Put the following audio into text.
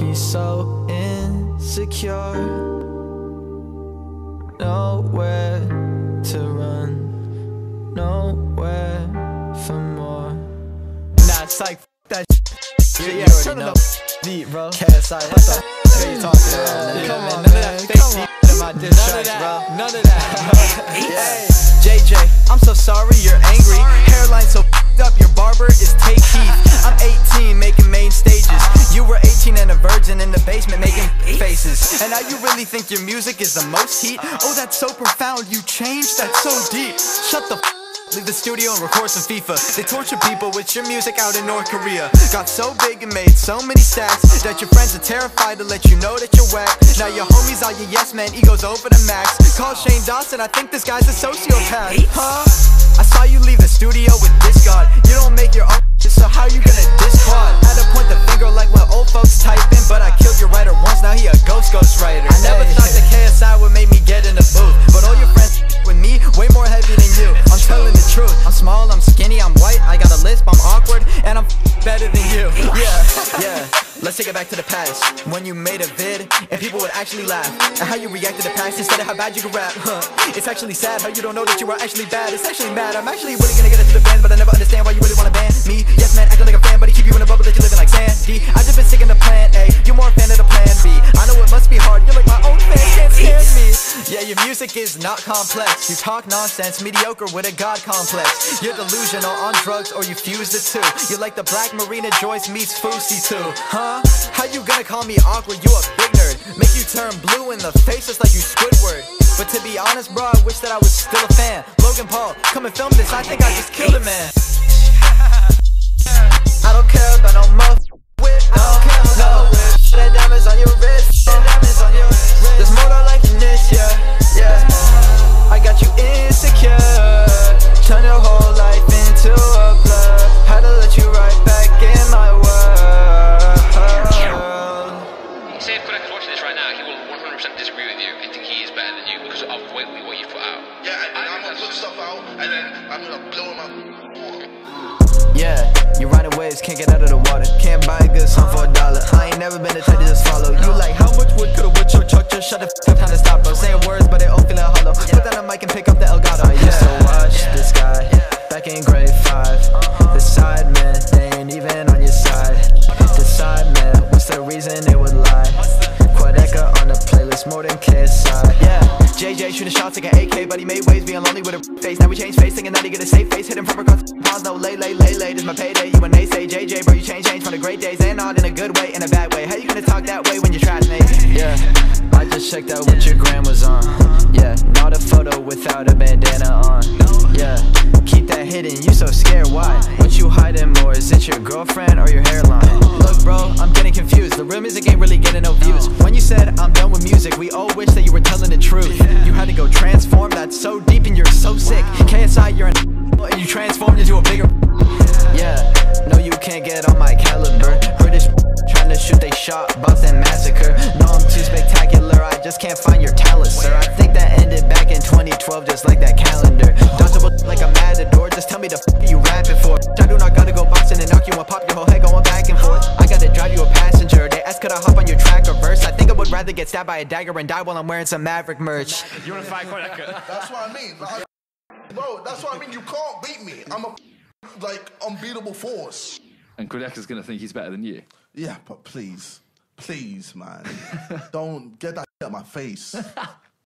He's so insecure. Nowhere to run, nowhere for more. Nah, psych, f- that shit. Yeah, yeah, turn up beat, bro. KSI, what the f- are you talking about? nigga? Come on, none of that man, fake come shit on. in my diss None of tracks, that. bro. None of that. Hey, JJ, I'm so sorry you're angry. Hairline so f***ed up, your barber is Tay Keith. I'm 18, making main And now you really think your music is the most heat? Oh, that's so profound. You changed. That's so deep. Shut the. F- Leave the studio and record some FIFA. They torture people with your music out in North Korea. Got so big and made so many stacks that your friends are terrified to let you know that you're whack. Now your homies are your yes men, egos over the max. Call Shane Dawson, I think this guy's a sociopath. Huh? I saw you leave the studio with god. You don't make your own so how you gonna disquad? Had to point the finger like when old back to the past when you made a vid and people would actually laugh at how you reacted to the past instead of how bad you could rap. Huh. It's actually sad how you don't know that you are actually bad. It's actually mad. I'm actually really gonna get into the fans, but I never understand why you really wanna ban me. Yes, man, acting like a fan, but he keep you in a bubble that you're living like Sandy. I just been sticking to plan A. You're music is not complex. You talk nonsense, mediocre with a god complex. You're delusional on drugs or you fuse the two. You're like the black Marina Joyce meets Fousey too. Huh? How you gonna call me awkward? You a big nerd. Make you turn blue in the face just like you Squidward. But to be honest, bro, I wish that I was still a fan. Logan Paul, come and film this. I think I just killed a man. I don't care about no watching this right now, he will 100% disagree with you and think he is better than you because of what, what you put out. Yeah, and, and I'm gonna put stuff out, and then I'm gonna blow him up. Yeah, you riding waves, can't get out of the water. Can't buy a good song for a dollar. I ain't never been the type to just follow. You like, how much wood could a woodchuck chuck? Just shut the f up, time to stop, bro. Saying words, but they all feeling hollow. Put down the mic and pick up the Elgato. I used to watch this guy back in grade five. Uh-huh. The side man, they ain't even on your side. Decide, man, what's the reason they would lie? More than KSI. Yeah, JJ shooting shots like an AK, but he made waves being lonely with a face. Now we change face, thinking that he get a safe face. Hit him from across the pause, no lay, lay, lay, lay. This my payday. You and they say, JJ, bro, you change, change from the great days. And not in a good way, in a bad way. How you gonna talk that way when you're trash, mate? Yeah, I just checked out what your gram was on. Yeah, not a photo without a bandana on. Yeah, keep that hidden, you so scared, why? What you hiding more? Is it your girlfriend or your hairline? Look, bro, I'm getting confused. The real music ain't really getting no views. When you said I'm done with music, we all wish that you were telling the truth. You had to go transform, that's so deep and you're so sick. KSI, you're an and you transformed into a bigger. Yeah, no, you can't get on my caliber. British trying to shoot they shot, Boston massacre. No, I'm too spectacular, I just can't find your talent, sir. I think that ended back in 2012, just like that calendar. Dodgeable like a matador, just tell me the f you rapping for. I do not gotta go boxing and rather get stabbed by a dagger and die while I'm wearing some Maverick merch. You want to fight Kodak? That's what I mean. Like, bro, that's what I mean. You can't beat me. I'm a like unbeatable force. And Kodak is going to think he's better than you. Yeah, but please, please, man, don't get that out of my face.